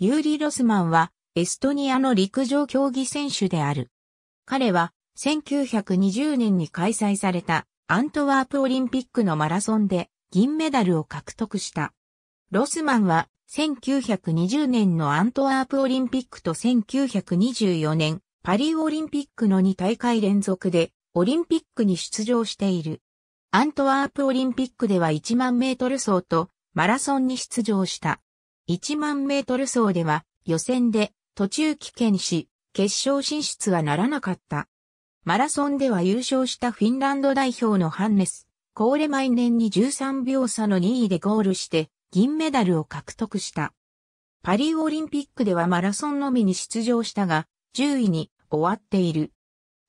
ユーリ・ロスマンはエストニアの陸上競技選手である。彼は1920年に開催されたアントワープオリンピックのマラソンで銀メダルを獲得した。ロスマンは1920年のアントワープオリンピックと1924年パリオリンピックの2大会連続でオリンピックに出場している。アントワープオリンピックでは1万メートル走とマラソンに出場した。1万メートル走では予選で途中棄権し、決勝進出はならなかった。マラソンでは優勝したフィンランド代表のハンネス、コーレ毎年に13秒差の2位でゴールして銀メダルを獲得した。パリオリンピックではマラソンのみに出場したが、10位に終わっている。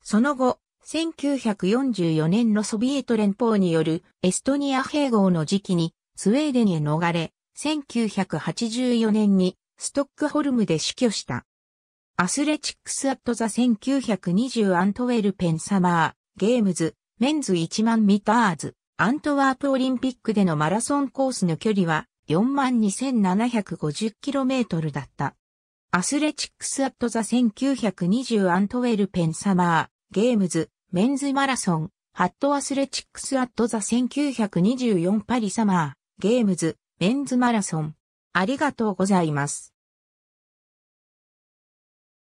その後、1944年のソビエト連邦によるエストニア併合の時期にスウェーデンへ逃れ、1984年にストックホルムで死去した。 Athletics at the 1920 Antwerpen Summer, Games, Men's 1万 Meters、アントワープオリンピックでのマラソンコースの距離は 42,750km だった。 Athletics at the 1920 Antwerpen Summer, Games, Men's Marathon、ハット Athletics at the 1924 Paris Summer, Games, Men's Marathon。ありがとうございます。